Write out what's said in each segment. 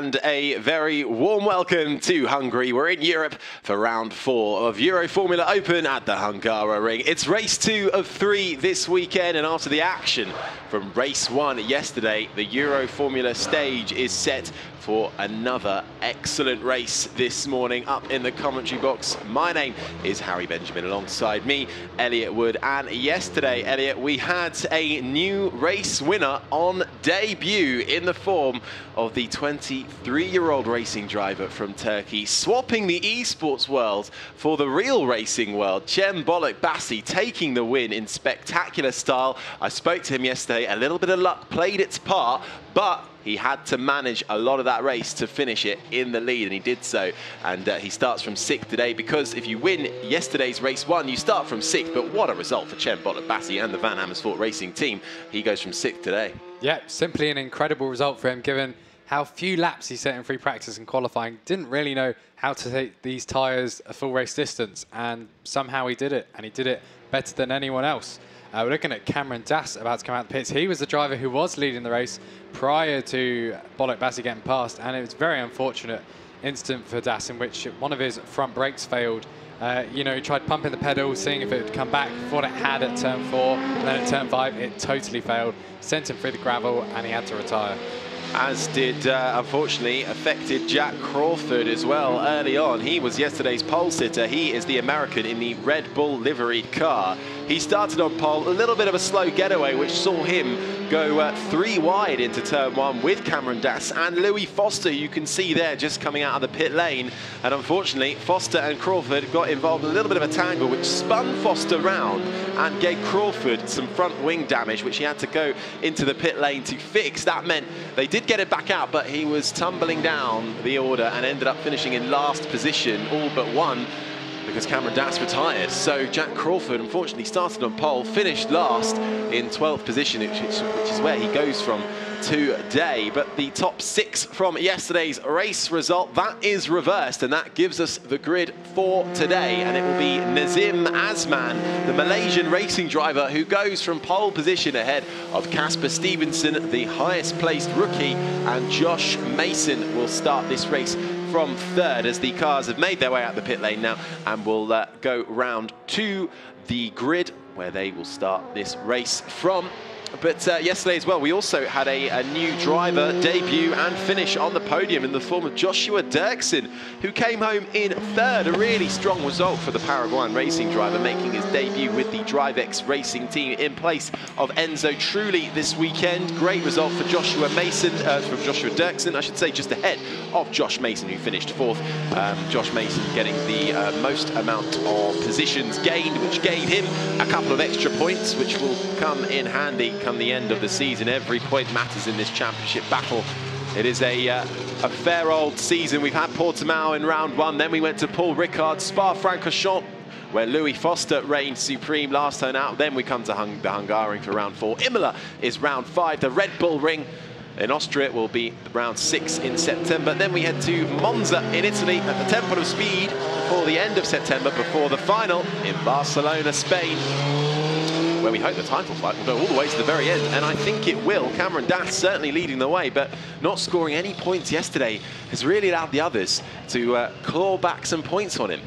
and a very warm welcome to Hungary. We're in Europe for round four of Euro Formula Open at the Hungaroring. It's race two of three this weekend, and after the action from race one yesterday, the Euro Formula stage is set for another excellent race this morning up in the commentary box. My name is Harry Benjamin alongside me, Elliot Wood. And yesterday, Elliot, we had a new race winner on debut in the form of the 23-year-old racing driver from Turkey, swapping the esports world for the real racing world. Cem Bölükbaşı taking the win in spectacular style. I spoke to him yesterday. A little bit of luck played its part, but he had to manage a lot of that race to finish it in the lead, and he did so. And uh, he starts from sixth today because if you win yesterday's race one, you start from sixth. But what a result for Cem Bölükbaşı and the Van Amersfoort Racing team. He goes from sixth today. Yeah, simply an incredible result for him, given how few laps he set in free practice and qualifying. Didn't really know how to take these tyres a full race distance, and somehow he did it, and he did it better than anyone else. Uh, we're looking at Cameron Das about to come out the pits. He was the driver who was leading the race prior to Bölükbaşı getting past, and it was a very unfortunate incident for Das in which one of his front brakes failed. Uh, you know, he tried pumping the pedal, seeing if it would come back, thought it had at turn four, and then at turn five, it totally failed, sent him through the gravel, and he had to retire as did, uh, unfortunately, affected Jack Crawford as well early on. He was yesterday's pole sitter. He is the American in the Red Bull livery car. He started on pole, a little bit of a slow getaway, which saw him go uh, three wide into turn one with Cameron Das and Louis Foster, you can see there just coming out of the pit lane. And unfortunately, Foster and Crawford got involved in a little bit of a tangle, which spun Foster round and gave Crawford some front wing damage, which he had to go into the pit lane to fix. That meant they did get it back out, but he was tumbling down the order and ended up finishing in last position, all but one because Cameron Das retired. So Jack Crawford unfortunately started on pole, finished last in 12th position, which, which is where he goes from today. But the top six from yesterday's race result, that is reversed, and that gives us the grid for today. And it will be Nazim Azman, the Malaysian racing driver, who goes from pole position ahead of Casper Stevenson, the highest placed rookie, and Josh Mason will start this race from third as the cars have made their way out the pit lane now and will uh, go round to the grid where they will start this race from. But uh, yesterday as well, we also had a, a, new driver debut and finish on the podium in the form of Joshua Duerksen, who came home in third. A really strong result for the Paraguayan racing driver, making his debut with the DriveX racing team in place of Enzo Trulli this weekend. Great result for Joshua Mason, uh, from Joshua Duerksen, I should say, just ahead of Josh Mason, who finished fourth. Um, Josh Mason getting the uh, most amount of positions gained, which gave him a couple of extra points, which will come in handy come the end of the season. Every point matters in this championship battle. It is a, uh, a fair old season. We've had Portimao in round one, then we went to Paul Ricard, Spa-Francorchamps, where Louis Foster reigned supreme last turn out. Then we come to hung the Hungaroring for round four. Imola is round five. The Red Bull Ring in Austria will be round six in September. Then we head to Monza in Italy at the Temple of Speed for the end of September before the final in Barcelona, Spain where we hope the title fight will go all the way to the very end, and I think it will. Cameron Das certainly leading the way, but not scoring any points yesterday has really allowed the others to uh, claw back some points on him.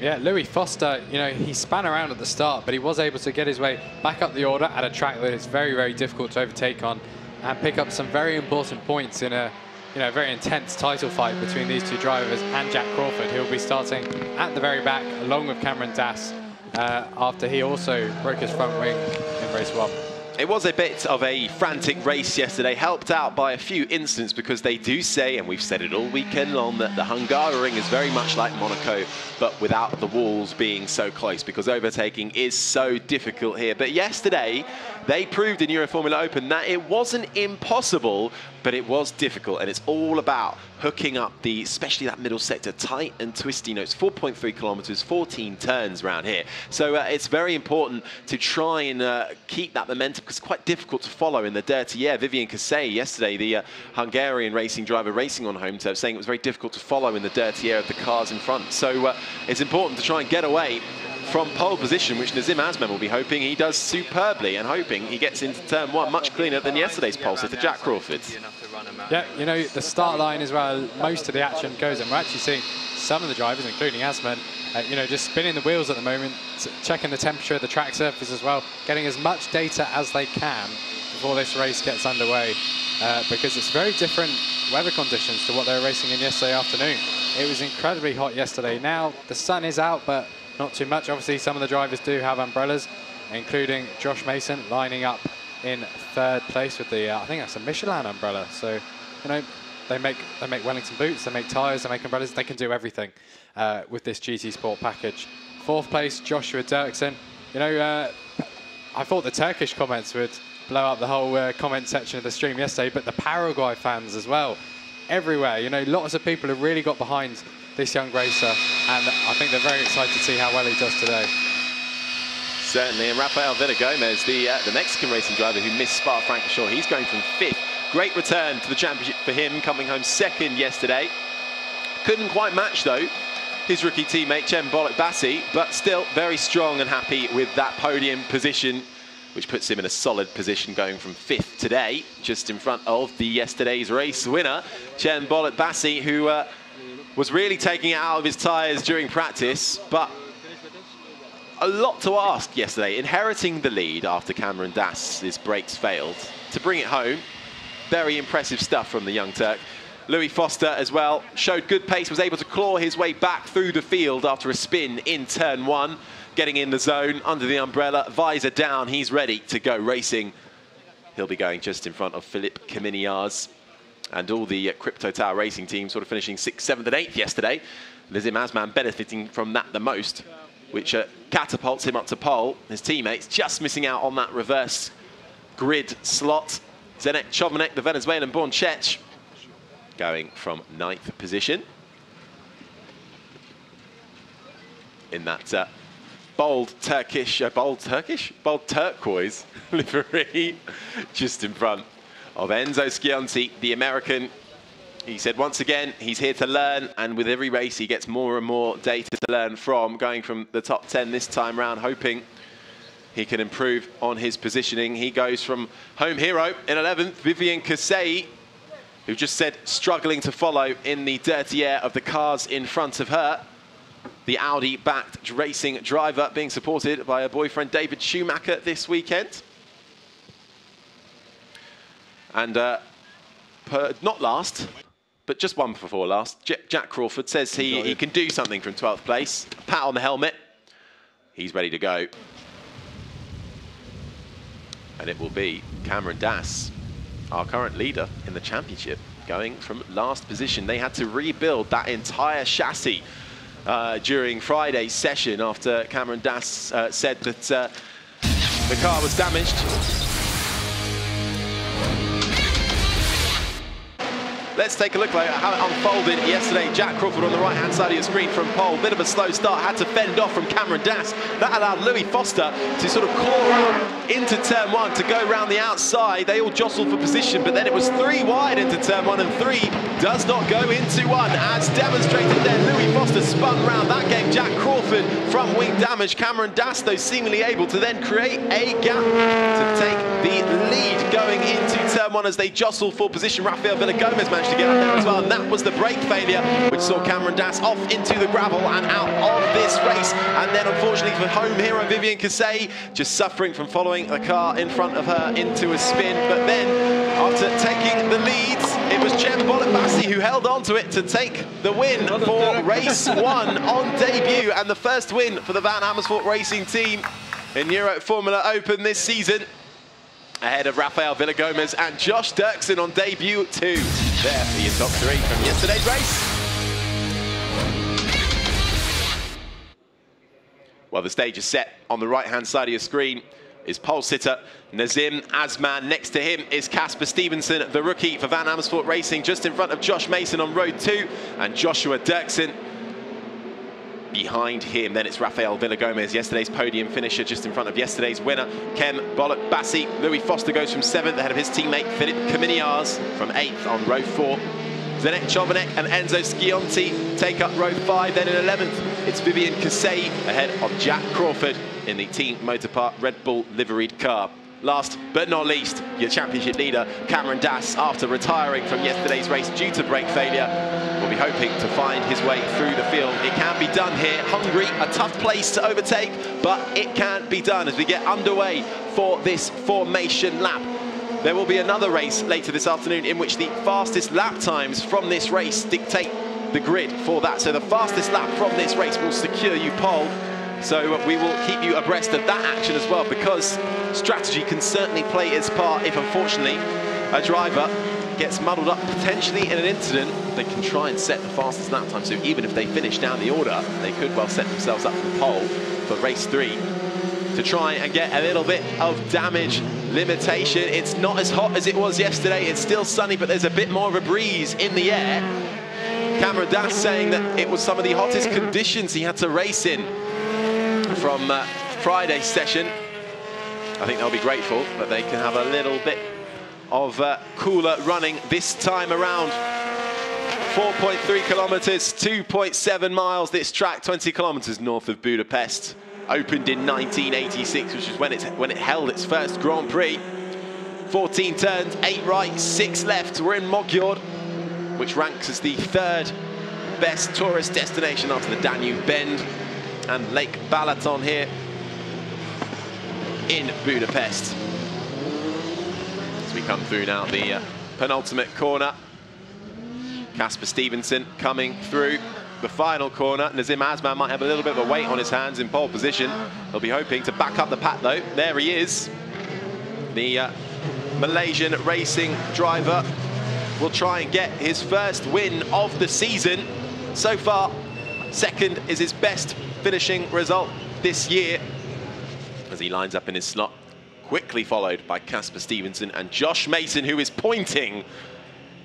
Yeah, Louis Foster, you know, he span around at the start, but he was able to get his way back up the order at a track that is very, very difficult to overtake on and pick up some very important points in a you know, very intense title fight between these two drivers and Jack Crawford, who'll be starting at the very back along with Cameron Das uh, after he also broke his front wing in race one. It was a bit of a frantic race yesterday, helped out by a few incidents because they do say, and we've said it all weekend long, that the Hungaroring is very much like Monaco, but without the walls being so close because overtaking is so difficult here. But yesterday, they proved in Euro Formula Open that it wasn't impossible, but it was difficult, and it's all about hooking up the, especially that middle sector, tight and twisty notes. 4.3 kilometers, 14 turns around here. So uh, it's very important to try and uh, keep that momentum because it's quite difficult to follow in the dirty air. Vivien Keszthelyi yesterday, the uh, Hungarian racing driver racing on home turf, saying it was very difficult to follow in the dirty air of the cars in front. So uh, it's important to try and get away from pole position, which Nazim Azman will be hoping he does superbly and hoping he gets into turn one much cleaner than yesterday's pole sitter, Jack Crawford. Yeah, you know, the start line is where most of the action goes, and we're actually seeing some of the drivers, including Azman, uh, you know, just spinning the wheels at the moment, checking the temperature of the track surface as well, getting as much data as they can before this race gets underway, uh, because it's very different weather conditions to what they were racing in yesterday afternoon. It was incredibly hot yesterday. Now the sun is out, but not too much. Obviously, some of the drivers do have umbrellas, including Josh Mason lining up in third place with the, uh, I think that's a Michelin umbrella. So, you know, they make they make Wellington boots, they make tyres, they make umbrellas. They can do everything uh, with this GT Sport package. Fourth place, Joshua Duerksen. You know, uh, I thought the Turkish comments would blow up the whole uh, comment section of the stream yesterday, but the Paraguay fans as well, everywhere. You know, lots of people have really got behind this young racer, and I think they're very excited to see how well he does today. Certainly, and Rafael Villagomez, the, uh, the Mexican racing driver who missed Spa-Francorchamps, he's going from fifth. Great return to the championship for him, coming home second yesterday. Couldn't quite match, though, his rookie teammate, Cem Bölükbaşı, but still very strong and happy with that podium position, which puts him in a solid position going from fifth today, just in front of the yesterday's race winner, Cem Bölükbaşı, who uh, was really taking it out of his tyres during practice, but a lot to ask yesterday. Inheriting the lead after Cameron Das's brakes failed to bring it home. Very impressive stuff from the young Turk. Louis Foster as well showed good pace, was able to claw his way back through the field after a spin in turn one, getting in the zone under the umbrella, visor down, he's ready to go racing. He'll be going just in front of Filip Kaminiarz and all the uh, Crypto Tower racing teams sort of finishing 6th, 7th and 8th yesterday. Lizzie Azman benefiting from that the most which uh, catapults him up to pole. His teammates just missing out on that reverse grid slot. Zdenek Chovanec, the Venezuelan-born Czech, going from ninth position. In that uh, bold Turkish, uh, bold Turkish? Bold turquoise livery, just in front of Enzo Scionti, the American. He said once again he's here to learn and with every race he gets more and more data to learn from going from the top 10 this time round hoping he can improve on his positioning. He goes from home hero in 11th Vivien Keszthelyi who just said struggling to follow in the dirty air of the cars in front of her. The Audi backed racing driver being supported by her boyfriend David Schumacher this weekend and uh, per, not last but just one before last. Jack Crawford says he, he can do something from 12th place. Pat on the helmet. He's ready to go. And it will be Cameron Das, our current leader in the championship, going from last position. They had to rebuild that entire chassis uh, during Friday's session after Cameron Das uh, said that uh, the car was damaged Let's take a look at how it unfolded yesterday. Jack Crawford on the right-hand side of your screen from pole. Bit of a slow start, had to fend off from Cameron Das. That allowed Louis Foster to sort of claw into turn one to go around the outside. They all jostled for position, but then it was three wide into turn one and three does not go into one. As demonstrated there, Louis Foster spun round. That gave Jack Crawford front wing damage. Cameron Das, though, seemingly able to then create a gap to take the lead going into turn one as they jostled for position. Rafael Villagomez managed to get there as well, and that was the brake failure, which saw Cameron Das off into the gravel and out of this race. And then, unfortunately, for home hero Vivien Keszthelyi, just suffering from following the car in front of her into a spin. But then, after taking the leads, it was Cem Bölükbaşı who held on to it to take the win for race one on debut, and the first win for the Van Amersfoort Racing team in Euro Formula Open this season ahead of Rafael Villagomez and Josh Duerksen on debut too. There for your top three from yesterday's race. Well, the stage is set on the right-hand side of your screen is pole sitter Nazim Azman. Next to him is Casper Stevenson, the rookie for Van Amersfoort Racing, just in front of Josh Mason on road two, and Joshua Duerksen behind him. Then it's Rafael Villagomez, yesterday's podium finisher, just in front of yesterday's winner, Kem Bolot Bassi. Louis Foster goes from seventh, ahead of his teammate Filip Kaminiarz from eighth on row four. Zdenek Chovanec and Enzo Scionti take up row five. Then in 11th, it's Vivien Keszthelyi ahead of Jack Crawford in the Team Motopark Red Bull liveried car. Last but not least, your championship leader, Cameron Das, after retiring from yesterday's race due to brake failure, will be hoping to find his way through the field. It can be done here. Hungary, a tough place to overtake, but it can be done as we get underway for this formation lap. There will be another race later this afternoon in which the fastest lap times from this race dictate the grid for that. So the fastest lap from this race will secure you pole so we will keep you abreast of that action as well because strategy can certainly play its part if unfortunately a driver gets muddled up potentially in an incident, they can try and set the fastest lap time. So even if they finish down the order, they could well set themselves up for pole for race three to try and get a little bit of damage limitation. It's not as hot as it was yesterday. It's still sunny, but there's a bit more of a breeze in the air. Cameron Das saying that it was some of the hottest conditions he had to race in from uh, Friday's session. I think they'll be grateful that they can have a little bit of uh, cooler running this time around. 4.3 kilometers, 2.7 miles this track, 20 kilometers north of Budapest. Opened in 1986, which is when it, when it held its first Grand Prix. 14 turns, 8 right, 6 left. We're in Mogyoród, which ranks as the third best tourist destination after the Danube Bend and Lake Balaton here in Budapest. As we come through now the uh, penultimate corner, Casper Stevenson coming through the final corner. Nazim Azman might have a little bit of a weight on his hands in pole position. He'll be hoping to back up the pack though. There he is. The uh, Malaysian racing driver will try and get his first win of the season. So far, second is his best finishing result this year he lines up in his slot, quickly followed by Casper Stevenson and Josh Mason, who is pointing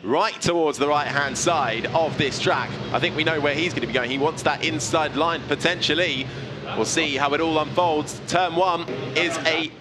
right towards the right-hand side of this track. I think we know where he's going to be going. He wants that inside line potentially. We'll see how it all unfolds. Turn one is a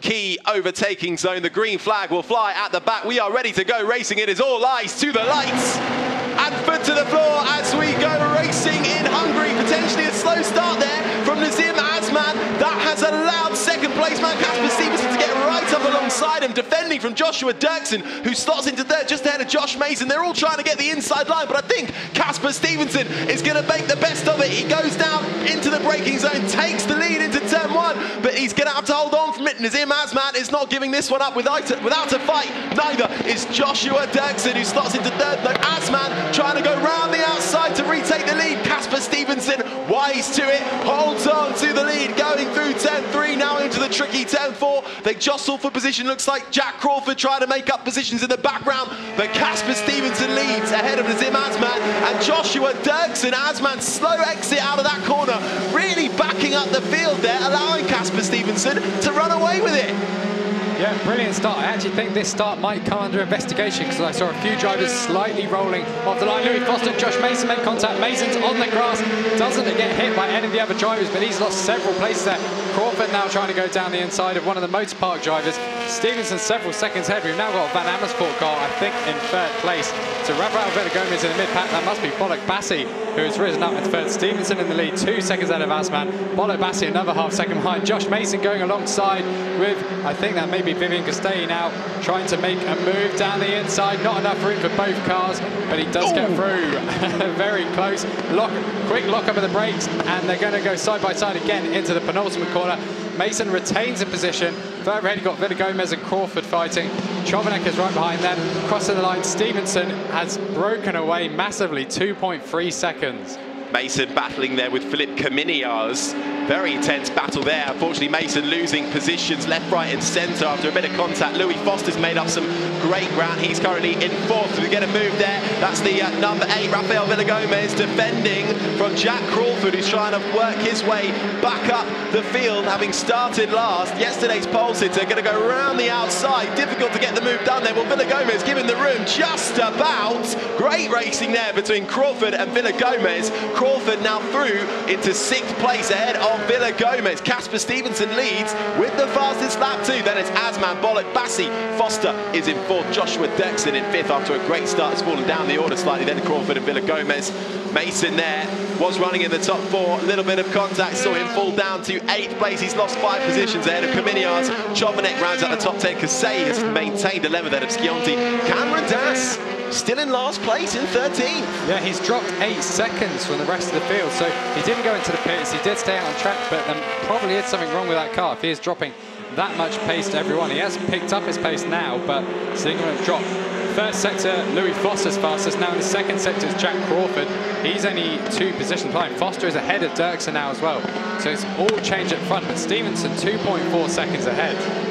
key overtaking zone. The green flag will fly at the back. We are ready to go racing. It is all eyes to the lights and foot to the floor as we go racing in Hungary. Potentially a slow start there from Nazim Azman. That has allowed second place man Casper Stevenson to get right up alongside him, defending from Joshua Duerksen, who slots into third just ahead of Josh Mason. They're all trying to get the inside line, but I think Casper Stevenson is going to make the best of it. He goes down into the braking zone, takes the lead into turn one, but he's going to have to hold on from it. Nazim Azman is not giving this one up without a, without a fight. Neither is Joshua Duerksen, who slots into third. Though Azman trying to go round the outside to retake the lead. Casper Stevenson, wise to it, holds on to the lead, going through 10-3, now into the tricky 10-4. They jostle for position. Looks like Jack Crawford trying to make up positions in the background, but Casper Stevenson leads ahead of Nazim Azman and Joshua Duerksen. Azman slow exit out of that corner, really backing up the field there, allowing Casper Stevenson to run away with it. Yeah, brilliant start. I actually think this start might come under investigation because I saw a few drivers slightly rolling off the line. Louis Foster, Josh Mason make contact. Mason's on the grass, doesn't get hit by any of the other drivers, but he's lost several places there. Crawford now trying to go down the inside of one of the Motopark drivers. Stevenson several seconds ahead. We've now got Van Amersfoort car, I think, in third place. So Rafael Gomez in the mid-pack. That must be Bölükbaşı, who has risen up into third. Stevenson in the lead, two seconds ahead of Azman. Bölükbaşı another half second behind. Josh Mason going alongside with, I think that may be Vivien Keszthelyi now, trying to make a move down the inside. Not enough room for both cars, but he does Ooh. get through. Very close. Lock, quick lock up of the brakes, and they're going to go side by side again into the penultimate corner. Mason retains a position. Further ahead, you've got Villagomez and Crawford fighting. Chovanec is right behind them. Crossing the line, Stevenson has broken away massively, 2.3 seconds. Mason battling there with Filip Kaminiarz. Very intense battle there. Unfortunately, Mason losing positions left, right, and centre after a bit of contact. Louis Foster's made up some great ground. He's currently in fourth. We get a move there. That's the uh, number eight, Rafael Villagomez, defending from Jack Crawford, who's trying to work his way back up the field, having started last. Yesterday's pole sitter going to go around the outside. Difficult to get the move done there. Well, Villagomez giving the room just about. Great racing there between Crawford and Villagomez. Crawford now through into sixth place ahead of Villagomez. Casper Stevenson leads with the fastest lap too. Then it's Azman, Bollock, Bassi. Foster is in fourth. Joshua Duerksen in fifth after a great start. Has fallen down the order slightly. Then Crawford and Villagomez. Mason there was running in the top four. A little bit of contact saw him fall down to eighth place. He's lost five positions ahead of Kaminiarz. Chovanec rounds out the top 10. Keszthelyi has maintained 11th ahead of Scionti. Cameron Das still in last place in 13th. Yeah, he's dropped eight seconds from the rest of the field. So he didn't go into the pits. He did stay out on track, but there probably is something wrong with that car if he is dropping that much pace to everyone. He has picked up his pace now, but seeing him drop first sector, Louis Foster's fastest. Now in the second sector is Jack Crawford. He's only two positions behind. Foster is ahead of Duerksen now as well. So it's all changed at front, but Stevenson 2.4 seconds ahead.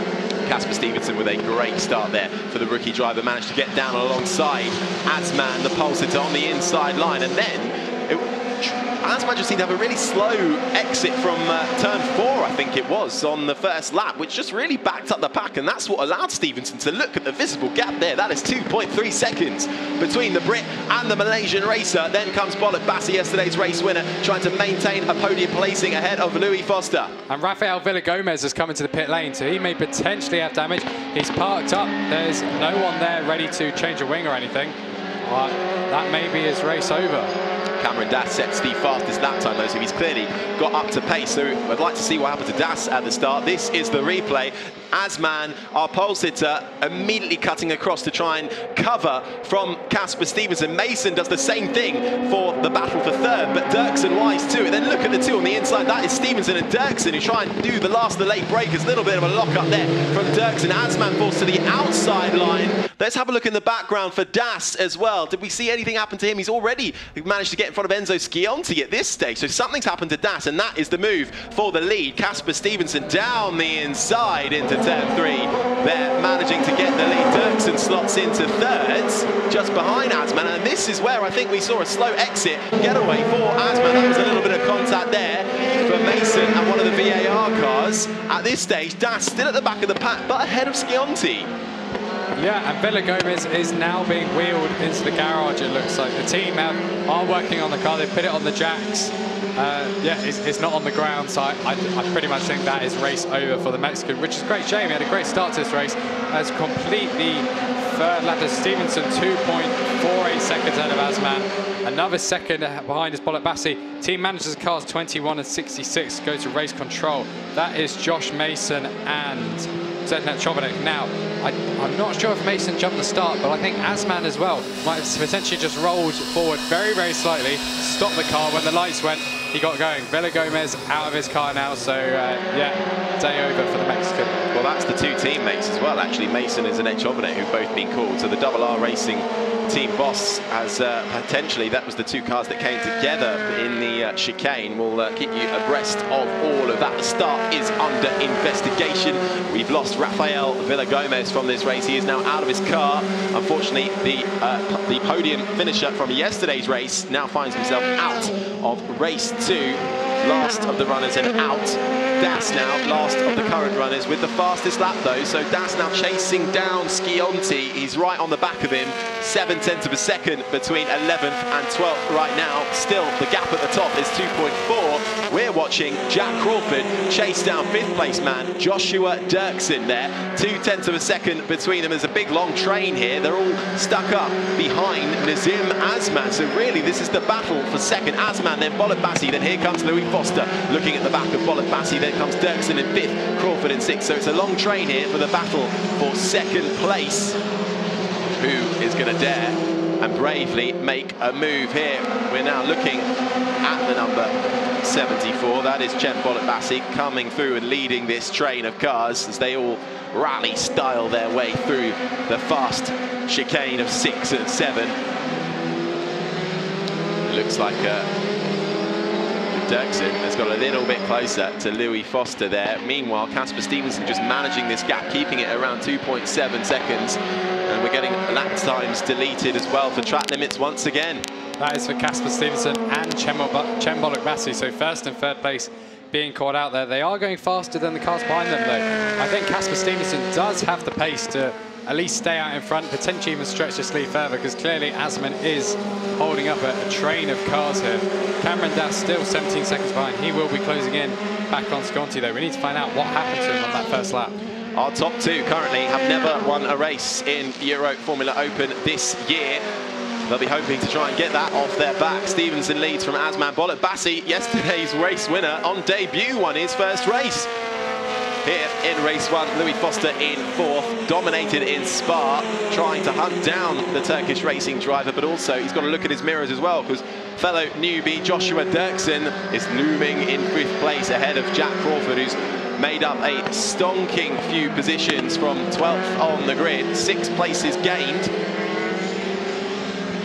Casper Stevenson with a great start there for the rookie driver. Managed to get down alongside Azman, the sitter on the inside line. And then it, Azman just seemed to have a really slow exit from uh, turn four, I think it was, on the first lap, which just really backed up the pack, and that's what allowed Stevenson to look at the visible gap there. That is 2.3 seconds between the Brit and the Malaysian racer. Then comes Bölükbaşı, yesterday's race winner, trying to maintain a podium placing ahead of Louis Foster. And Rafael Villagomez has come into the pit lane, so he may potentially have damage. He's parked up. There's no one there ready to change a wing or anything. That may be his race over. Cameron Das sets the fastest lap time though, so he's clearly got up to pace. So I'd like to see what happened to Das at the start. This is the replay. Azman, our pole sitter, immediately cutting across to try and cover from Casper Stevenson. Mason does the same thing for the battle for third, but Duerksen wise too. And then look at the two on the inside. That is Stevenson and Duerksen who try and do the last of the late breakers. A little bit of a lock up there from Duerksen. Azman falls to the outside line. Let's have a look in the background for Das as well. Did we see anything happen to him? He's already managed to get in front of Enzo Scionti at this stage. So something's happened to Das, and that is the move for the lead. Casper Stevenson down the inside into turn three. They're managing to get the lead. Duerksen slots into thirds, just behind Azman. And this is where I think we saw a slow exit getaway for Azman. That was a little bit of contact there for Mason and one of the VAR cars. At this stage, Das still at the back of the pack, but ahead of Scionti. Yeah, and Villagomez is now being wheeled into the garage, it looks like. The team have, are working on the car. they've put it on the jacks. Uh, yeah, it's, not on the ground, so I, I, I, pretty much think that is race over for the Mexican, which is great shame. He had a great start to this race. Has completely third lap of Stevenson, 2.48 seconds ahead of Azman. Another second behind is Bölükbaşı. Team managers cars 21 and 66 go to race control. That is Josh Mason and Zdenek Chovanec. Now, I, am not sure if Mason jumped the start, but I think Azman as well might have potentially just rolled forward very, very slightly, stopped the car when the lights went, he got going. Villagomez out of his car now, so uh, yeah, day over for the Mexican. Well, that's the two teammates as well, actually. Mason and Zdenek Chovanec, who've both been called. So the Double R Racing team boss as uh, potentially that was the two cars that came together in the uh, chicane. We'll uh, keep you abreast of all of that. The start is under investigation. We've lost Rafael Villagomez from this race. He is now out of his car. Unfortunately, the, uh, the podium finisher from yesterday's race now finds himself out of race two last of the runners and out. Das now last of the current runners with the fastest lap though. So Das now chasing down Scionti. He's right on the back of him. Seven tenths of a second between 11th and 12th right now. Still, the gap at the top is 2.4. We're watching Jack Crawford chase down fifth place man Joshua Duerksen there. Two tenths of a second between them. There's a big long train here. They're all stuck up behind Nazim Azman. So really, this is the battle for second. Azman, then Bölükbaşı, then here comes Louis Foster looking at the back of Bölükbaşı. Then comes Duerksen in fifth, Crawford in sixth. So it's a long train here for the battle for second place. Who is going to dare and bravely make a move here? We're now looking at the number 74. That is Cem Bölükbaşı coming through and leading this train of cars as they all rally style their way through the fast chicane of six and seven. It looks like uh, Duerksen has got a little bit closer to Louis Foster there. Meanwhile, Casper Stevenson just managing this gap, keeping it around 2.7 seconds. And we're getting lap times deleted as well for track limits once again. That is for Casper Stevenson and Cem Bölükbaşı. So first and third place being caught out there. They are going faster than the cars behind them, though. I think Casper Stevenson does have the pace to at least stay out in front, potentially even stretch this lead further, because clearly Azman is holding up a, a, train of cars here. Cameron Das still 17 seconds behind. He will be closing in back on Scionti, though. We need to find out what happened to him on that first lap. Our top two currently have never won a race in Euro Formula Open this year. They'll be hoping to try and get that off their back. Stevenson leads from Azman Bolot Bassi, yesterday's race winner on debut, won his first race. Here in race one, Louis Foster in fourth, dominated in Spa, trying to hunt down the Turkish racing driver, but also he's got to look at his mirrors as well, because fellow newbie Joshua Duerksen is looming in fifth place ahead of Jack Crawford, who's made up a stonking few positions from 12th on the grid, six places gained.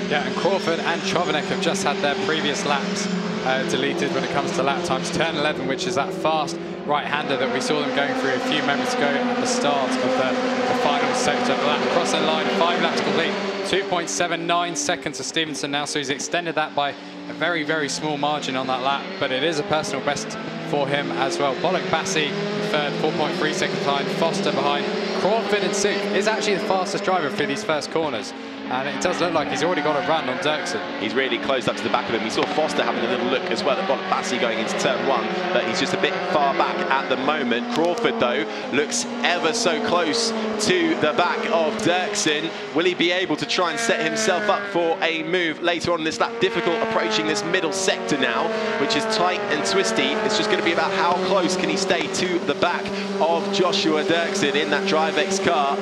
Yeah, and Crawford and Chovanec have just had their previous laps uh, deleted when it comes to lap times. Turn 11, which is that fast right-hander that we saw them going through a few moments ago at the start of the, the final sector of the lap. Crossing line, five laps complete. 2.79 seconds to Stevenson now, so he's extended that by a very, very small margin on that lap, but it is a personal best for him as well. Bölükbaşı third, 4.3 seconds behind. Foster behind. Crawford in sixth is actually the fastest driver through these first corners. And it does look like he's already got a run on Duerksen. He's really closed up to the back of him. We saw Foster having a little look as well at Bassi going into turn one, but he's just a bit far back at the moment. Crawford, though, looks ever so close to the back of Duerksen. Will he be able to try and set himself up for a move later on this lap? Difficult approaching this middle sector now, which is tight and twisty. It's just going to be about how close can he stay to the back of Joshua Duerksen in that Drivex car.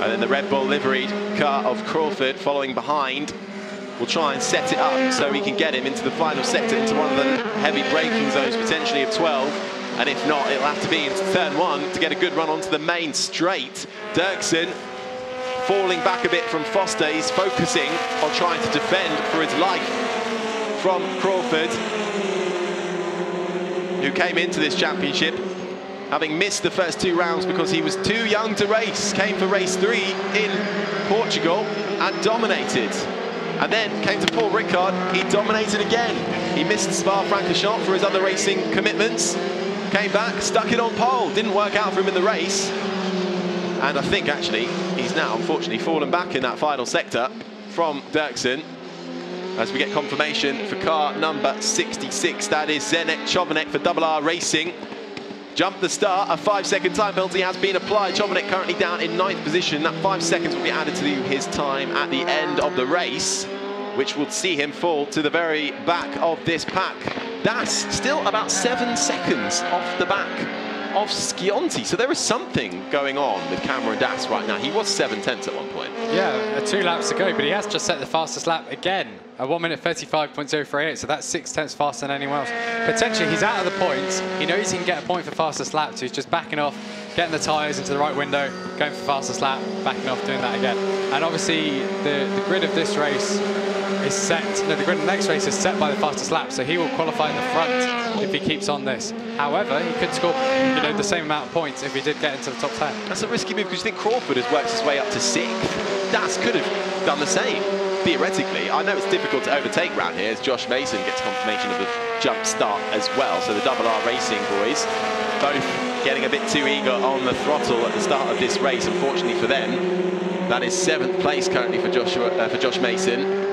And then the Red Bull liveried car of Crawford following behind will try and set it up so he can get him into the final sector, into one of the heavy braking zones, potentially of 12. And if not, it'll have to be into turn one to get a good run onto the main straight. Duerksen falling back a bit from Foster. He's focusing on trying to defend for his life from Crawford, who came into this championship having missed the first two rounds because he was too young to race. Came for race three in Portugal and dominated. And then came to Paul Ricard, he dominated again. He missed Spa-Francorchamps for his other racing commitments. Came back, stuck it on pole, didn't work out for him in the race. And I think actually he's now unfortunately fallen back in that final sector from Duerksen as we get confirmation for car number 66. That is Zdenek Chovanec for Double R Racing. Jump the start, a five second time penalty has been applied. Chovanec currently down in ninth position. That five seconds will be added to his time at the end of the race, which will see him fall to the very back of this pack. That's still about seven seconds off the back of Scionti. So there is something going on with Cameron Das right now. He was seven tenths at one point. Yeah, two laps to go, but he has just set the fastest lap again. A 1 minute 35.038, so that's six tenths faster than anyone else. Potentially, he's out of the points. He knows he can get a point for fastest lap, so he's just backing off, getting the tyres into the right window, going for fastest lap, backing off, doing that again. And obviously, the, the grid of this race is set, no, the grid of the next race is set by the fastest lap, so he will qualify in the front if he keeps on this. However, he could score you know, the same amount of points if he did get into the top 10. That's a risky move because you think Crawford has worked his way up to sixth. Das could have done the same, theoretically. I know it's difficult to overtake round here as Josh Mason gets confirmation of the jump start as well. So the double R Racing boys, both getting a bit too eager on the throttle at the start of this race, unfortunately for them. That is seventh place currently for Joshua uh, for Josh Mason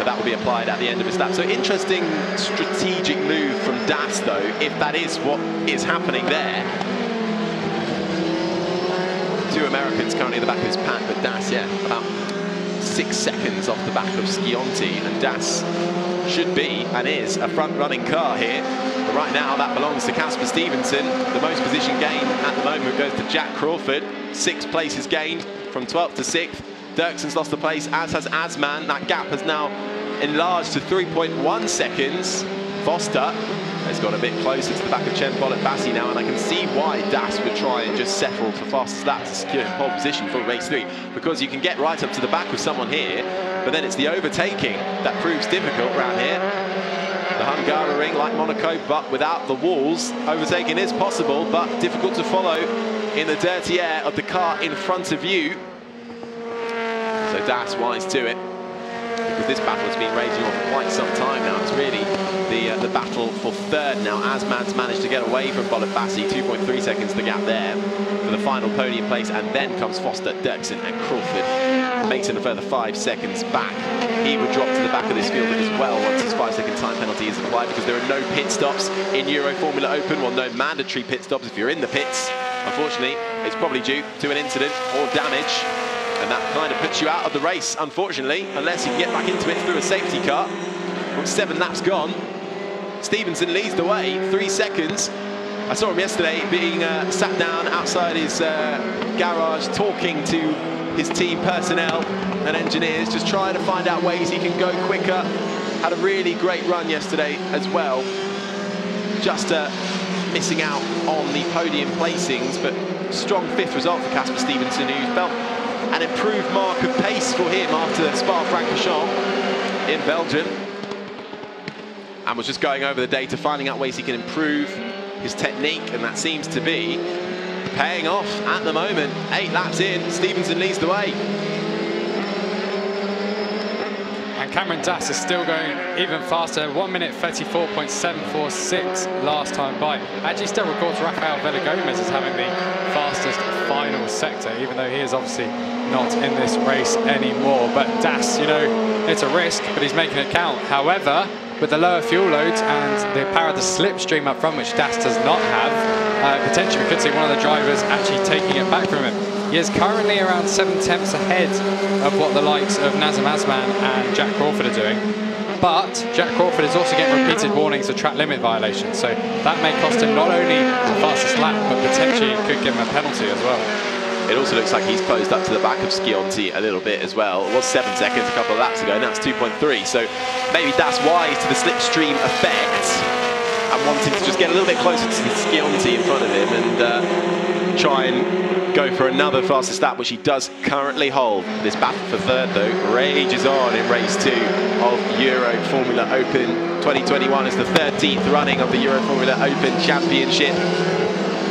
but that will be applied at the end of his lap. So interesting strategic move from Das, though, if that is what is happening there. Two Americans currently at the back of this pack, but Das, yeah, about six seconds off the back of Scionti, and Das should be and is a front-running car here. But right now, that belongs to Casper Stevenson. The most position gained at the moment goes to Jack Crawford. Six places gained from 12th to 6th. Duerksen's lost the place, as has Azman. That gap has now enlarged to 3.1 seconds. Foster has got a bit closer to the back of Cem Bölükbaşı now, and I can see why Das would try and just settle for fastest lap to secure pole position for race three, because you can get right up to the back of someone here, but then it's the overtaking that proves difficult around here. The Hungaroring, like Monaco, but without the walls. Overtaking is possible, but difficult to follow in the dirty air of the car in front of you. So Das wise to it because this battle has been raging on for quite some time now. It's really the uh, the battle for third now. Azman's managed to get away from Bölükbaşı, 2.3 seconds the gap there for the final podium place, and then comes Foster, Duerksen and Crawford. Makes it a further five seconds back. He would drop to the back of this field as well once his five second time penalty is applied because there are no pit stops in Euro Formula Open, well no mandatory pit stops if you're in the pits. Unfortunately, it's probably due to an incident or damage And that kind of puts you out of the race, unfortunately, unless you can get back into it through a safety car. seven laps gone. Stevenson leads the way, three seconds. I saw him yesterday being uh, sat down outside his uh, garage talking to his team personnel and engineers, just trying to find out ways he can go quicker. Had a really great run yesterday as well. Just uh, missing out on the podium placings, but strong fifth result for Casper Stevenson, who's felt an improved mark of pace for him after Spa-Francorchamps in Belgium. And was just going over the data, finding out ways he can improve his technique, and that seems to be paying off at the moment. Eight laps in, Stevenson leads the way. And Cameron Das is still going even faster, 1 minute 34.746 last time by. Actually still records Rafael Villagomez as having the fastest final sector, even though he is obviously not in this race anymore. But Das, you know, it's a risk, but he's making it count. However, with the lower fuel loads and the power of the slipstream up front, which Das does not have, uh, potentially we could see one of the drivers actually taking it back from him. He is currently around seven tenths ahead of what the likes of Nazim Azman and Jack Crawford are doing. But Jack Crawford is also getting repeated warnings of track limit violations, so that may cost him not only the fastest lap, but potentially could give him a penalty as well. It also looks like he's closed up to the back of Scionti a little bit as well. It was seven seconds a couple of laps ago, now it's 2.3. So maybe that's wise to the slipstream effect and wanting to just get a little bit closer to Scionti in front of him and uh, try and go for another fastest lap, which he does currently hold. This battle for third, though, rages on in race two of Euro Formula Open 2021 is the 13th running of the Euro Formula Open Championship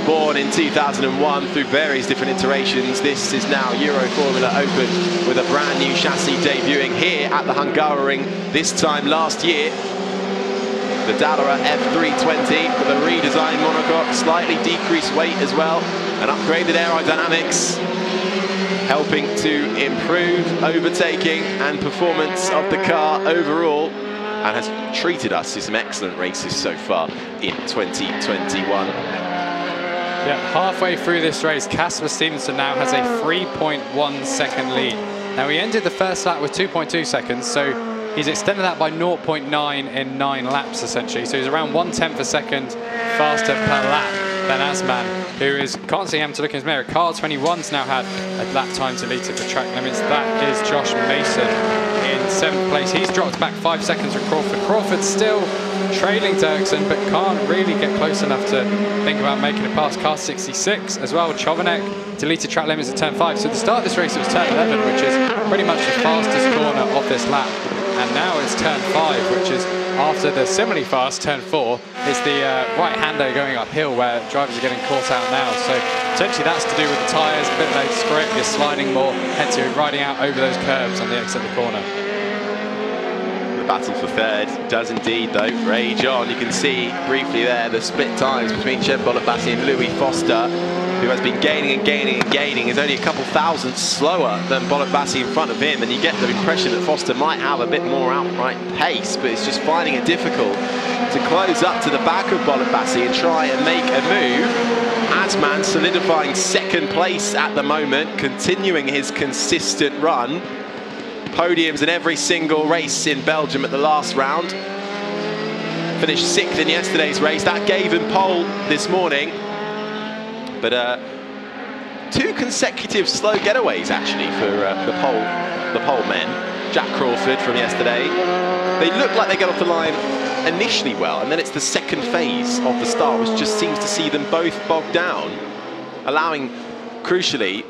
born in 2001 through various different iterations. This is now Euro Formula Open with a brand new chassis debuting here at the Hungaroring this time last year. The Dallara F320 with a redesigned monocoque, slightly decreased weight as well, and upgraded aerodynamics, helping to improve overtaking and performance of the car overall and has treated us to some excellent races so far in 2021. Yeah, halfway through this race, Casper Stevenson now has a 3.1 second lead. Now, he ended the first lap with 2.2 seconds, so he's extended that by 0.9 in nine laps, essentially. So he's around one-tenth a second faster per lap than Azman, who is constantly having to look in his mirror. Car 21's now had a lap time deleted for track limits. That is Josh Mason in seventh place. He's dropped back five seconds from Crawford. Crawford still trailing Duerksen, but can't really get close enough to think about making it past car 66 as well. Chovanec deleted track limits at turn 5. So the start of this race, was turn 11, which is pretty much the fastest corner of this lap. And now it's turn 5, which is after the similarly fast turn 4. It's the uh, right-hander going uphill where drivers are getting caught out now. So potentially that's to do with the tyres, a bit late grip, you're sliding more, hence you're riding out over those curves on the exit of the corner battle for third does indeed, though, rage on. You can see briefly there the split times between Cem Bölükbaşı and Louis Foster, who has been gaining and gaining and gaining, is only a couple thousand slower than Bölükbaşı in front of him, and you get the impression that Foster might have a bit more outright pace, but it's just finding it difficult to close up to the back of Bölükbaşı and try and make a move. Azman solidifying second place at the moment, continuing his consistent run podiums in every single race in Belgium at the last round. Finished sixth in yesterday's race. That gave him pole this morning. But uh, two consecutive slow getaways, actually, for uh, the pole the pole men. Jack Crawford from yesterday. They look like they got off the line initially well, and then it's the second phase of the start, which just seems to see them both bogged down, allowing, crucially,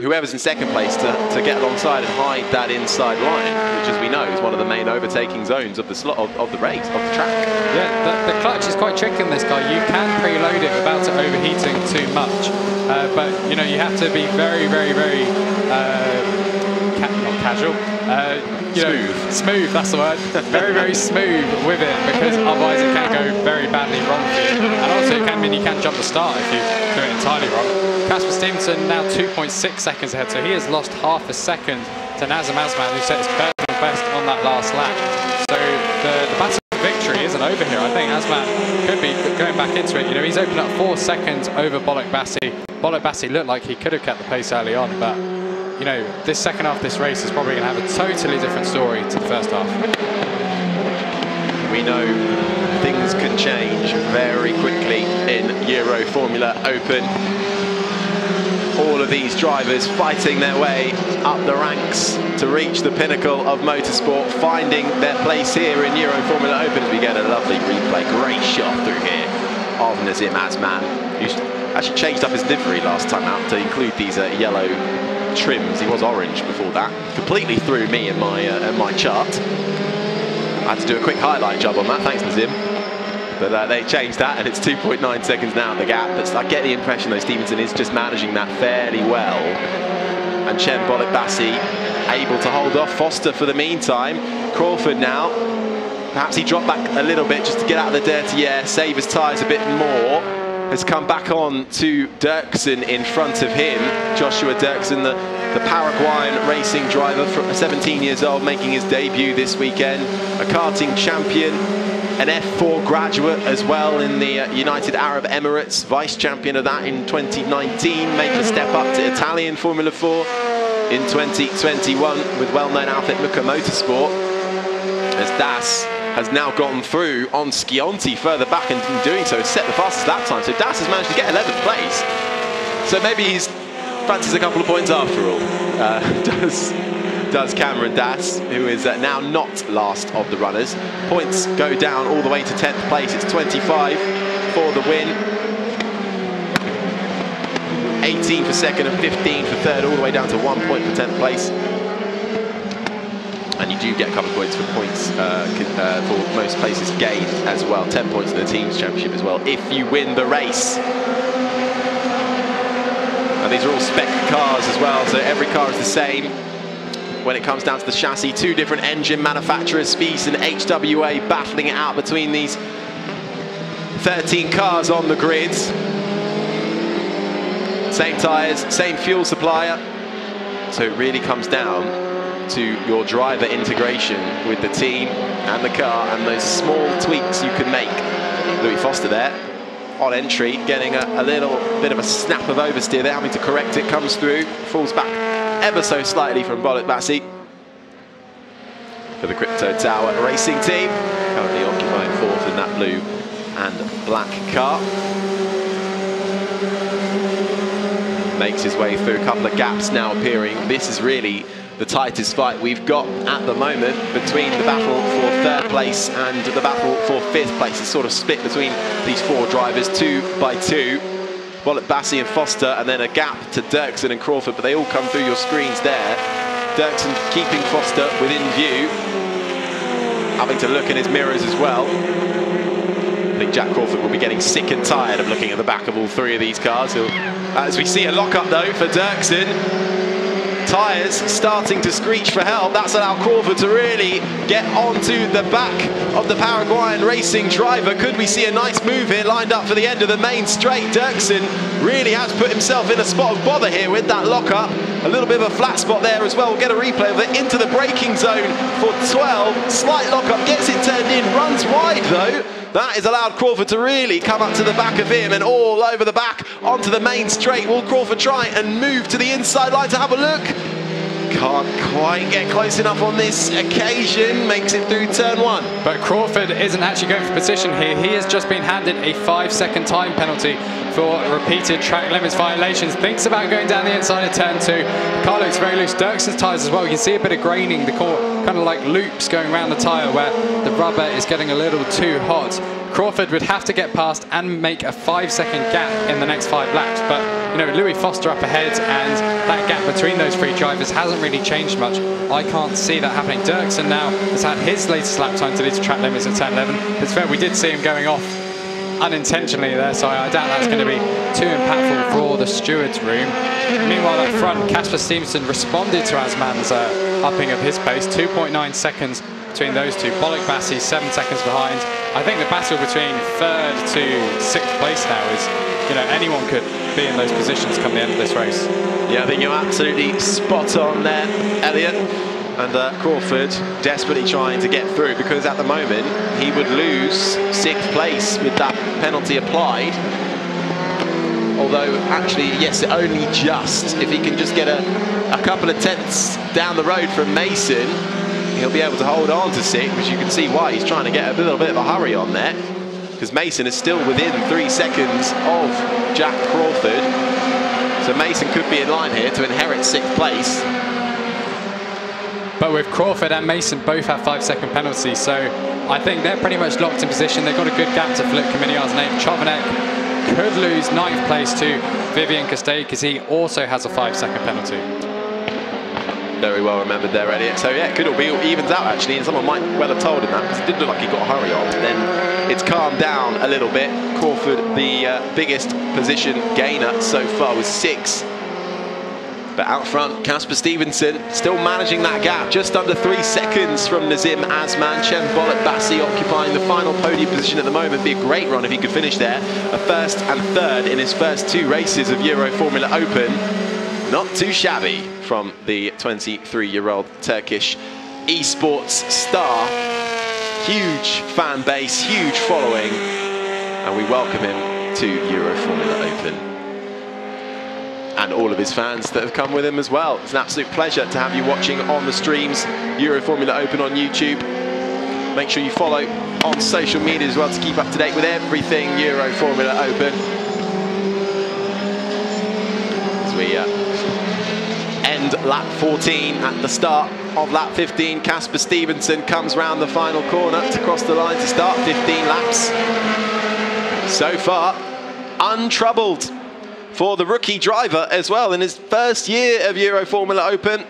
whoever's in second place to, to get alongside and hide that inside line, which as we know is one of the main overtaking zones of the slot of, of the race, of the track. Yeah, the, the, clutch is quite tricky in this car. You can preload it without it overheating too much, uh, but you know you have to be very, very, very uh, ca not casual. Uh, smooth. Know, smooth, that's the word. very, very smooth with it because otherwise it can go very badly wrong for you. And also it can mean you can't jump the start if you do it entirely wrong. Casper Stevenson now 2.6 seconds ahead, so he has lost half a second to Nazim Azman, who set his personal best on that last lap. So the, the battle for victory isn't over here. I think Azman could be going back into it. You know, he's opened up four seconds over Bölükbaşı. Bollock Bassi looked like he could have kept the pace early on, but you know, this second half of this race is probably going to have a totally different story to the first half. We know can change very quickly in Euro Formula Open. All of these drivers fighting their way up the ranks to reach the pinnacle of motorsport, finding their place here in Euro Formula Open as we get a lovely replay. Great shot through here of Nazim Azman, who's actually changed up his livery last time out to include these uh, yellow trims. He was orange before that. Completely threw me in my, uh, in my chart. I had to do a quick highlight job on that, thanks Nazim. But uh, they changed that, and it's 2.9 seconds now the gap. But I get the impression, though, Stevenson is just managing that fairly well. And Cem Bölükbaşı able to hold off Foster for the meantime. Crawford now, perhaps he dropped back a little bit just to get out of the dirty air, save his tyres a bit more. Has come back on to Duerksen in front of him. Joshua Duerksen, the, the Paraguayan racing driver, from 17 years old, making his debut this weekend. A karting champion, an F4 graduate as well in the uh, United Arab Emirates, vice champion of that in 2019, making a step up to Italian Formula 4 in 2021 with well-known outfit Mücke Motorsport. As Das has now gotten through on Scionti further back and in doing so set the fastest lap time. So Das has managed to get 11th place. So maybe he's fancies a couple of points after all. Uh, does does Cameron Das, who is uh, now not last of the runners. Points go down all the way to 10th place. It's 25 for the win. 18 for second and 15 for third, all the way down to one point for 10th place. And you do get a couple of points for points uh, uh, for most places gained as well. 10 points in the team's championship as well if you win the race. And these are all spec cars as well, so every car is the same when it comes down to the chassis. Two different engine manufacturers, Spiess and HWA, battling it out between these 13 cars on the grid. Same tyres, same fuel supplier. So it really comes down to your driver integration with the team and the car and those small tweaks you can make. Louis Foster there on entry, getting a, a little bit of a snap of oversteer there, having to correct it, comes through, falls back ever so slightly from Bölükbaşı for the Crypto Tower Racing team, currently occupying fourth in that blue and black car. Makes his way through a couple of gaps now appearing. This is really the tightest fight we've got at the moment between the battle for third place and the battle for fifth place. It's sort of split between these four drivers, two by two. Bölükbaşı and Foster, and then a gap to Duerksen and Crawford, but they all come through your screens there. Duerksen keeping Foster within view, having to look in his mirrors as well. I think Jack Crawford will be getting sick and tired of looking at the back of all three of these cars. He'll, as we see a lock-up though for Duerksen, tyres starting to screech for help. That's allowed Crawford to really get onto the back of the Paraguayan racing driver. Could we see a nice move here lined up for the end of the main straight? Duerksen really has put himself in a spot of bother here with that lock-up. A little bit of a flat spot there as well. We'll get a replay of it into the braking zone for 12. Slight lock-up, gets it turned in, runs wide though. That has allowed Crawford to really come up to the back of him and all over the back onto the main straight. Will Crawford try and move to the inside line to have a look? Can't quite get close enough on this occasion. Makes it through turn one. But Crawford isn't actually going for position here. He has just been handed a five second time penalty for repeated track limits violations. Thinks about going down the inside of turn two. Car looks very loose. Duerksen's tyres as well. You can see a bit of graining. The core kind of like loops going around the tyre where the rubber is getting a little too hot. Crawford would have to get past and make a five second gap in the next five laps. But, you know, Louis Foster up ahead and that gap between those three drivers hasn't really changed much. I can't see that happening. Duerksen now has had his latest lap time to to track limits at 10.11. It's fair, we did see him going off unintentionally there, so I doubt that's going to be too impactful for the stewards room. Meanwhile, up front, Casper Stevenson responded to Azman's uh, upping of his pace, 2.9 seconds between those two. Bölükbaşı seven seconds behind. I think the battle between third to sixth place now is, you know, anyone could be in those positions come the end of this race. Yeah, I think you're absolutely spot on there, Elliot. And uh, Crawford desperately trying to get through because at the moment he would lose sixth place with that penalty applied although actually, yes, only just. If he can just get a, a couple of tenths down the road from Mason, he'll be able to hold on to six, which you can see why he's trying to get a little bit of a hurry on there. Because Mason is still within three seconds of Jack Crawford. So Mason could be in line here to inherit sixth place. But with Crawford and Mason both have five second penalties, so I think they're pretty much locked in position. They've got a good gap to Filip Kaminiarz's name. Chovanec could lose ninth place to Vivien Keszthelyi because he also has a five second penalty. Very well remembered there, Elliot. So yeah, could all be evens out actually, and someone might well have told him that because it did look like he got a hurry on. Then it's calmed down a little bit. Crawford, the uh, biggest position gainer so far, with six but out front, Casper Stevenson still managing that gap, just under three seconds from Nazim Azman. Cem Bölükbaşı occupying the final podium position at the moment. Be a great run if he could finish there. A first and third in his first two races of Euro Formula Open. Not too shabby from the 23-year-old Turkish esports star. Huge fan base, huge following, and we welcome him to Euro Formula Open and all of his fans that have come with him as well. It's an absolute pleasure to have you watching on the streams, Euro Formula Open on YouTube. Make sure you follow on social media as well to keep up to date with everything Euro Formula Open. As we uh, end lap 14 at the start of lap 15, Casper Stevenson comes round the final corner to cross the line to start 15 laps. So far, untroubled for the rookie driver as well in his first year of Euro Formula Open.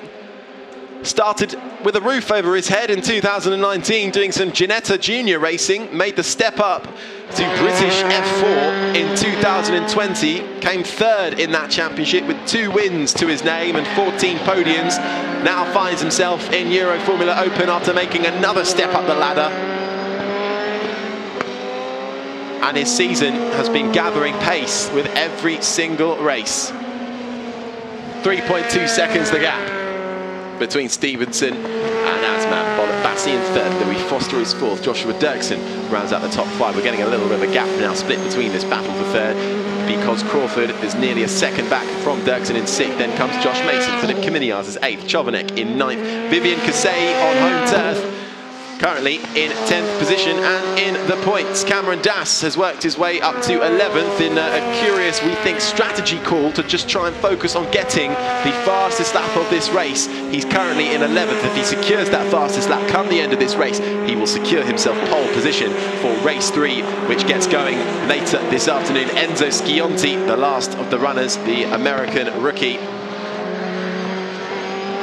Started with a roof over his head in 2019 doing some Ginetta Junior racing, made the step up to British F4 in 2020, came third in that championship with two wins to his name and 14 podiums. Now finds himself in Euro Formula Open after making another step up the ladder and his season has been gathering pace with every single race. 3.2 seconds the gap between Stevenson and Azman. Bölükbaşı in third. Louis Foster is fourth. Joshua Duerksen rounds out the top five. We're getting a little bit of a gap now split between this battle for third because Crawford is nearly a second back from Duerksen in sixth. Then comes Josh Mason. Filip Kaminiarz is eighth. Chovanec in ninth. Vivien Keszthelyi on home turf currently in 10th position and in the points. Cameron Das has worked his way up to 11th in a, curious, we think, strategy call to just try and focus on getting the fastest lap of this race. He's currently in 11th. If he secures that fastest lap come the end of this race, he will secure himself pole position for race three, which gets going later this afternoon. Enzo Scionti, the last of the runners, the American rookie,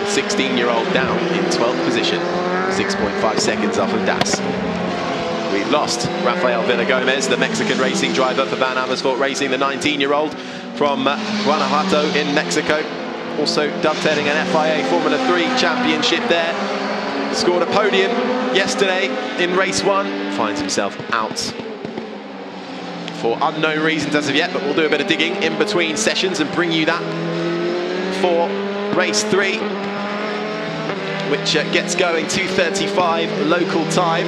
16-year-old down in 12th position, 6.5 seconds off of Das. We've lost Rafael Villagomez, the Mexican racing driver for Van Amersfoort Racing, the 19-year-old from uh, Guanajuato in Mexico. Also dovetailing an FIA Formula 3 championship there. Scored a podium yesterday in race one. Finds himself out for unknown reasons as of yet, but we'll do a bit of digging in between sessions and bring you that for race three which uh, gets going 2.35 local time.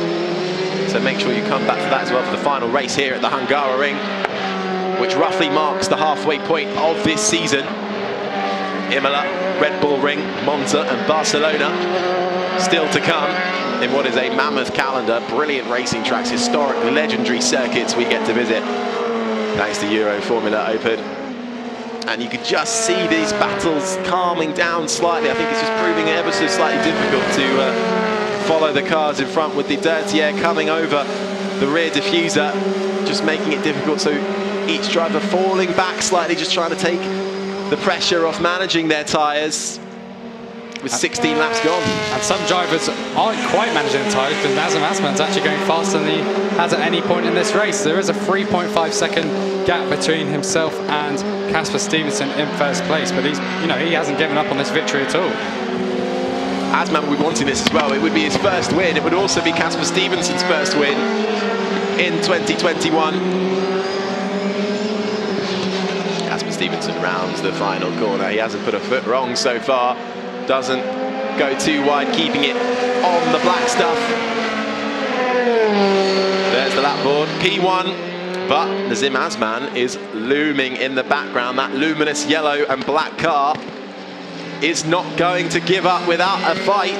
So make sure you come back for that as well for the final race here at the Hungaroring, which roughly marks the halfway point of this season. Imola, Red Bull Ring, Monza and Barcelona still to come in what is a mammoth calendar. Brilliant racing tracks, historic, legendary circuits we get to visit thanks to Euro Formula Open and you could just see these battles calming down slightly. I think it's just proving ever so slightly difficult to uh, follow the cars in front with the dirty air coming over the rear diffuser, just making it difficult. So each driver falling back slightly, just trying to take the pressure off managing their tyres with 16 laps gone. And some drivers aren't quite managing the tyres because Nazim Azman's actually going faster than he has at any point in this race. There is a 3.5 second gap between himself and Casper Stevenson in first place, but he's, you know, he hasn't given up on this victory at all. Azman would be wanting this as well. It would be his first win. It would also be Casper Stevenson's first win in 2021. Casper Stevenson rounds the final corner. He hasn't put a foot wrong so far doesn't go too wide, keeping it on the black stuff. There's the lap board. P1, But Nazim Azman is looming in the background. That luminous yellow and black car is not going to give up without a fight.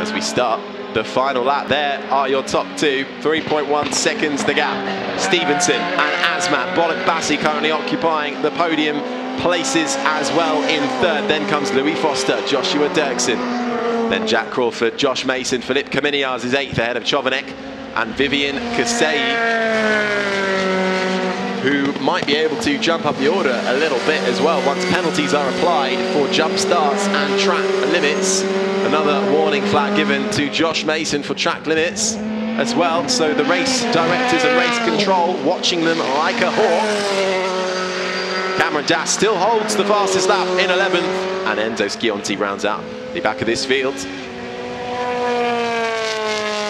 As we start the final lap, there are your top two. 3.1 seconds the gap. Stevenson and Azman. Bolek Bassi currently occupying the podium places as well in third. Then comes Louis Foster, Joshua Duerksen. Then Jack Crawford, Josh Mason, Filip Kaminiarz is eighth ahead of Chovanec and Vivien Keszthelyi might be able to jump up the order a little bit as well once penalties are applied for jump starts and track limits. Another warning flag given to Josh Mason for track limits as well. So the race directors and race control watching them like a hawk. Cameron Das still holds the fastest lap in 11th and Enzo Scionti rounds out the back of this field.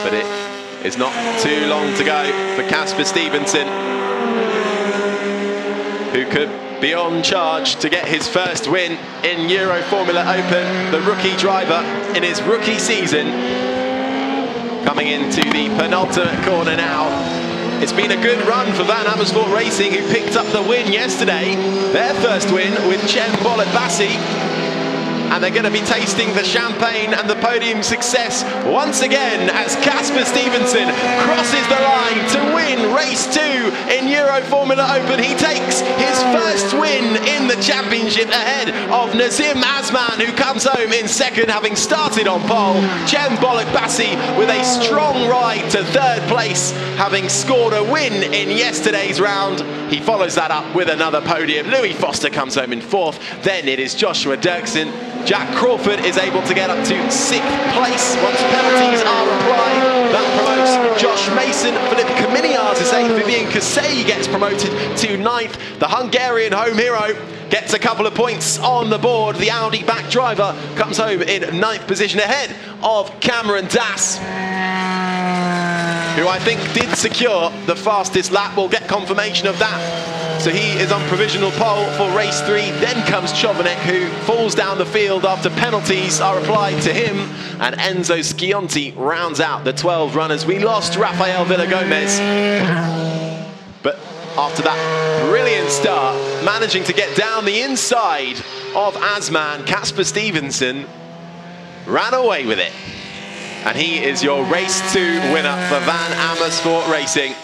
But it is not too long to go for Casper Stevenson who could be on charge to get his first win in Euro Formula Open. The rookie driver in his rookie season coming into the penultimate corner now. It's been a good run for Van Amersfoort Racing who picked up the win yesterday. Their first win with Cem Bölükbaşı and they're going to be tasting the champagne and the podium success once again as Casper Stevenson crosses the line to win race two in Euro Formula Open. He takes his first win in the championship ahead of Nazim Azman, who comes home in second, having started on pole. Cem Bölükbaşı with a strong ride to third place, having scored a win in yesterday's round. He follows that up with another podium. Louis Foster comes home in fourth. Then it is Joshua Duerksen Jack Crawford is able to get up to sixth place once penalties are applied. That promotes Josh Mason. Filip Kaminiarz is eighth. Vivien Keszthelyi gets promoted to ninth. The Hungarian home hero gets a couple of points on the board. The Audi back driver comes home in ninth position ahead of Cameron Das who I think did secure the fastest lap. We'll get confirmation of that. So he is on provisional pole for race three. Then comes Chovanec, who falls down the field after penalties are applied to him. And Enzo Scionti rounds out the 12 runners. We lost Rafael Villagomez. But after that brilliant start, managing to get down the inside of Azman, Casper Stevenson ran away with it and he is your race two winner for Van Amersfoort Racing.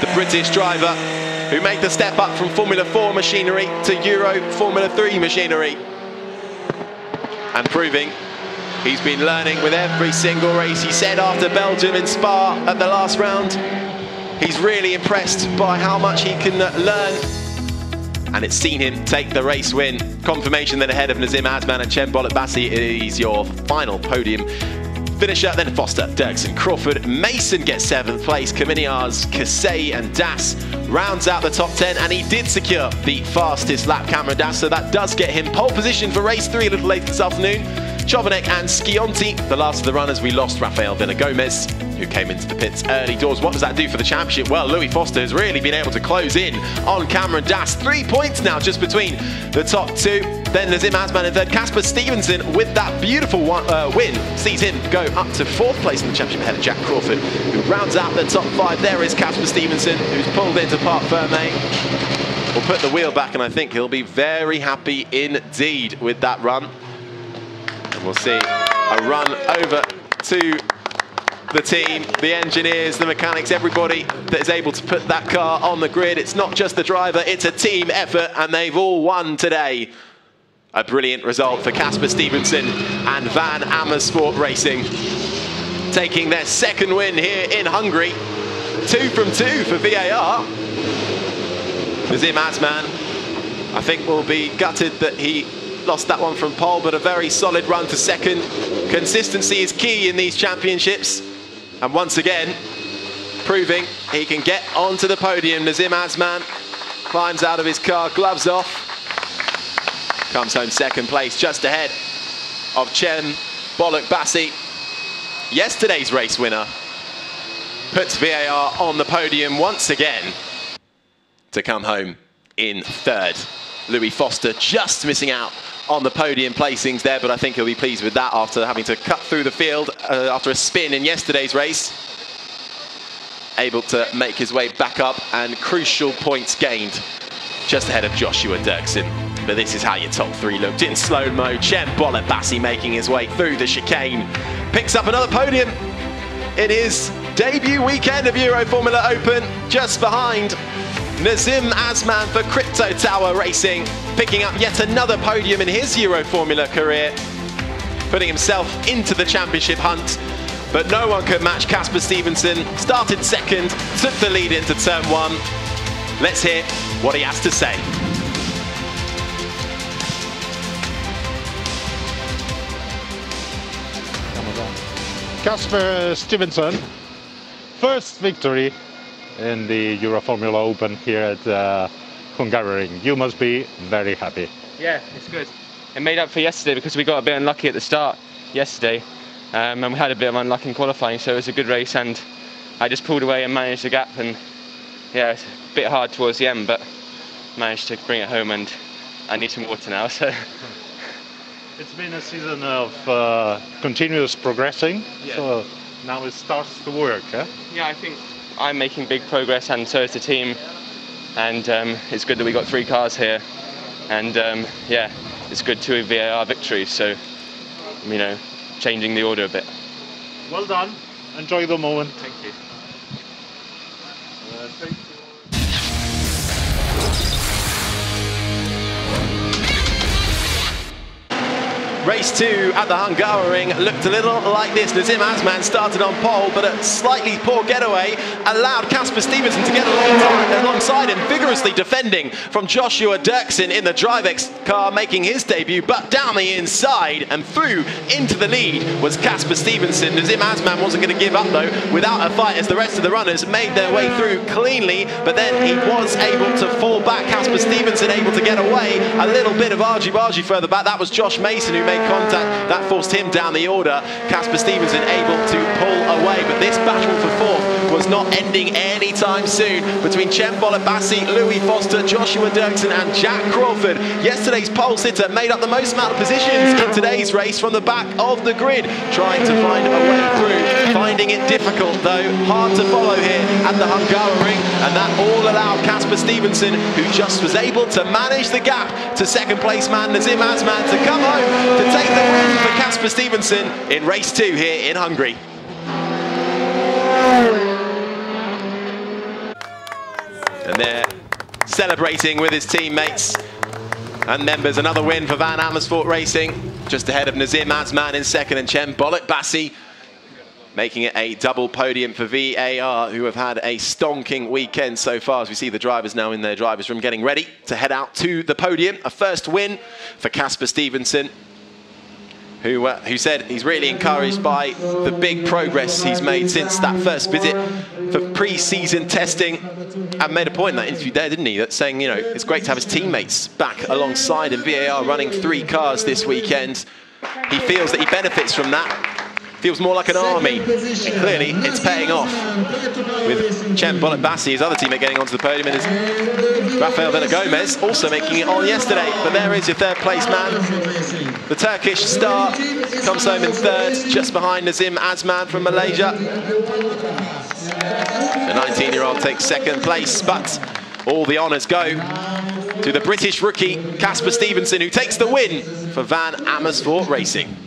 The British driver who made the step up from Formula 4 machinery to Euro Formula 3 machinery. And proving he's been learning with every single race. He said after Belgium in Spa at the last round, he's really impressed by how much he can learn and it's seen him take the race win. Confirmation that ahead of Nazim Azman and Cem Bölükbaşı is your final podium finisher. Then Foster, Duerksen, Crawford, Mason gets seventh place. Kaminiarz, Keszthelyi and Das rounds out the top 10 and he did secure the fastest lap Cameron Das. So that does get him pole position for race three a little later this afternoon. Chovanec and Scionti, the last of the runners. We lost Rafael Villagomez, who came into the pits early doors. What does that do for the championship? Well, Louis Foster has really been able to close in on Cameron Das. Three points now just between the top two. Then Nazim Azman in third. Casper Stevenson with that beautiful one, uh, win sees him go up to fourth place in the championship ahead of Jack Crawford, who rounds out the top five. There is Casper Stevenson, who's pulled into Parc Ferme. We'll put the wheel back, and I think he'll be very happy indeed with that run. And we'll see a run over to the team, the engineers, the mechanics, everybody that is able to put that car on the grid. It's not just the driver, it's a team effort, and they've all won today. A brilliant result for Casper Stevenson and Van Amersfoort Racing. Taking their second win here in Hungary. Two from two for VAR. Nazim Azman, I think will be gutted that he lost that one from pole, but a very solid run to second. Consistency is key in these championships. And once again, proving he can get onto the podium. Nazim Azman climbs out of his car, gloves off, comes home second place, just ahead of Cem Bölükbaşı. Yesterday's race winner puts VAR on the podium once again to come home in third. Louis Foster just missing out on the podium placings there, but I think he'll be pleased with that after having to cut through the field uh, after a spin in yesterday's race. Able to make his way back up and crucial points gained just ahead of Joshua Duerksen. But this is how your top three looked in slow-mo. Cem Bölükbaşı making his way through the chicane. Picks up another podium in his debut weekend of Euro Formula Open, just behind Nazim Azman for Crypto Tower Racing, picking up yet another podium in his Euro Formula career, putting himself into the championship hunt. But no one could match Casper Stevenson. Started second, took the lead into turn one. Let's hear what he has to say. Casper Stevenson, first victory in the Euro Formula Open here at uh, Hungaroring. You must be very happy. Yeah, it's good. It made up for yesterday because we got a bit unlucky at the start yesterday, um, and we had a bit of unluck in qualifying. So it was a good race, and I just pulled away and managed the gap. And yeah, it's a bit hard towards the end, but managed to bring it home. And I need some water now. So. It's been a season of uh, continuous progressing, Yeah. so now it starts to work. Eh? Yeah, I think I'm making big progress, and so is the team. And um, it's good that we got three cars here. And um, yeah, it's good two VAR victories. So, you know, changing the order a bit. Well done. Enjoy the moment. Thank you. Race two at the Hungaroring looked a little like this. Nazim Azman started on pole, but a slightly poor getaway allowed Casper Stevenson to get alongside him, vigorously defending from Joshua Duerksen in the DriveX car, making his debut. But down the inside and through into the lead was Casper Stevenson. Nazim Azman wasn't going to give up though, without a fight, as the rest of the runners made their way through cleanly. But then he was able to fall back. Casper Stevenson able to get away. A little bit of argy-bargy further back. That was Josh Mason who made contact. That forced him down the order. Casper Stevenson able to pull away. But this battle for fourth was not ending anytime soon between Cem Bölükbaşı, Louis Foster, Joshua Duerksen and Jack Crawford. Yesterday's pole sitter made up the most amount of positions in today's race from the back of the grid, trying to find a way through. Finding it difficult though, hard to follow here at the Hungaroring. And that all allowed Casper Stevenson, who just was able to manage the gap to second place man Nazim Azman to come home to take the win for Casper Stevenson in race two here in Hungary. And they're celebrating with his teammates and members. Another win for Van Amersfoort Racing, just ahead of Nazim Azman in second and Cem Bassi making it a double podium for VAR, who have had a stonking weekend so far as we see the drivers now in their drivers' room getting ready to head out to the podium. A first win for Casper Stevenson, who, uh, who said he's really encouraged by the big progress he's made since that first visit for pre-season testing and made a point in that interview there, didn't he? That saying, you know, it's great to have his teammates back alongside him. VAR running three cars this weekend. He feels that he benefits from that. Feels more like an army. And clearly, it's paying off. With Cem Bölükbaşı, his other teammate, getting onto the podium, and his Rafael Villagomez also making it on yesterday. But there is your third place man. The Turkish star comes home in third, just behind Nazim Azman from Malaysia. The 19-year-old takes second place, but all the honours go to the British rookie Casper Stevenson, who takes the win for Van Amersfoort Racing.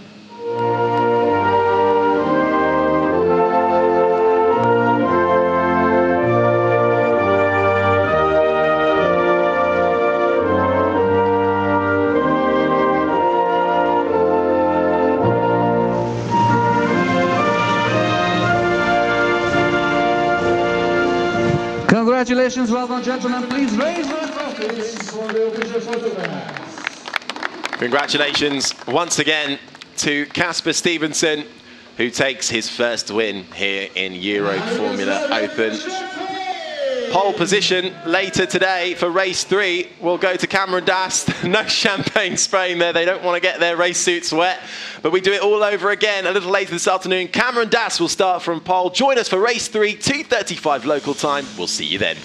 Congratulations, well gentlemen. Please raise your trophies. Congratulations once again to Casper Stevenson, who takes his first win here in Euro Formula Open. Pole position later today for race three will go to Cameron Das. no champagne spraying there. They don't want to get their race suits wet. But we do it all over again a little later this afternoon. Cameron Das will start from pole. Join us for race three, 2.35 local time. We'll see you then.